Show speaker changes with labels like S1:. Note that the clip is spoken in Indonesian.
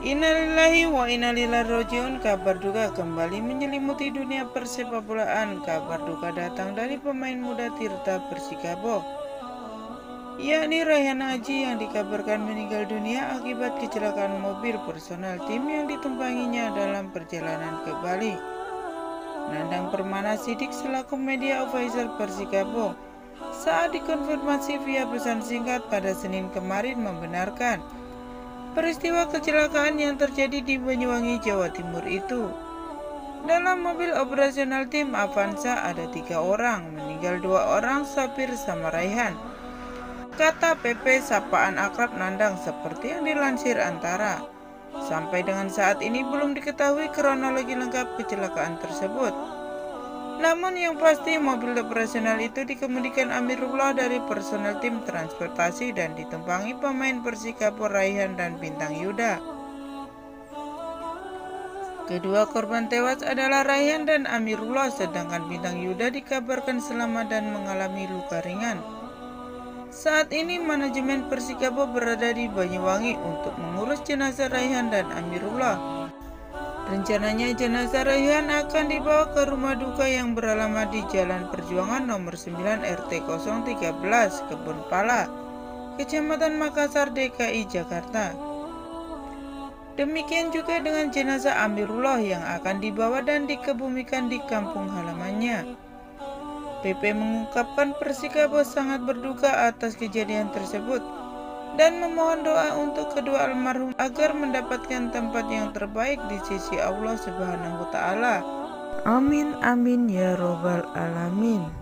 S1: Innalillahi wa innalillahi rojiun Kabar duka kembali menyelimuti dunia persepak bolaan Kabar duka datang dari pemain muda Tirta Persikabo yakni Rayhan Haji yang dikabarkan meninggal dunia akibat kecelakaan mobil personal tim yang ditumpanginya dalam perjalanan ke Bali. Nandang Permana Sidik selaku media advisor Persikabo saat dikonfirmasi via pesan singkat pada Senin kemarin membenarkan peristiwa kecelakaan yang terjadi di Banyuwangi, Jawa Timur itu. Dalam mobil operasional tim Avanza ada tiga orang, meninggal dua orang sopir sama Raihan. Kata PP sapaan akrab Nandang seperti yang dilansir antara. Sampai dengan saat ini belum diketahui kronologi lengkap kecelakaan tersebut. Namun yang pasti mobil operasional itu dikemudikan Amirullah dari personel tim transportasi dan ditumpangi pemain Persikabo Raihan dan Bintang Yuda. Kedua korban tewas adalah Raihan dan Amirullah sedangkan Bintang Yuda dikabarkan selamat dan mengalami luka ringan. Saat ini manajemen Persikabo berada di Banyuwangi untuk mengurus jenazah Raihan dan Amirullah. Rencananya jenazah Rayhan akan dibawa ke rumah duka yang beralamat di Jalan Perjuangan nomor 9 RT 013 Kebun Pala, Kecamatan Makassar, DKI Jakarta. Demikian juga dengan jenazah Amirullah yang akan dibawa dan dikebumikan di kampung halamannya. PP mengungkapkan Persikabo sangat berduka atas kejadian tersebut dan memohon doa untuk kedua almarhum agar mendapatkan tempat yang terbaik di sisi Allah Subhanahu wa taala. Amin amin ya robbal alamin.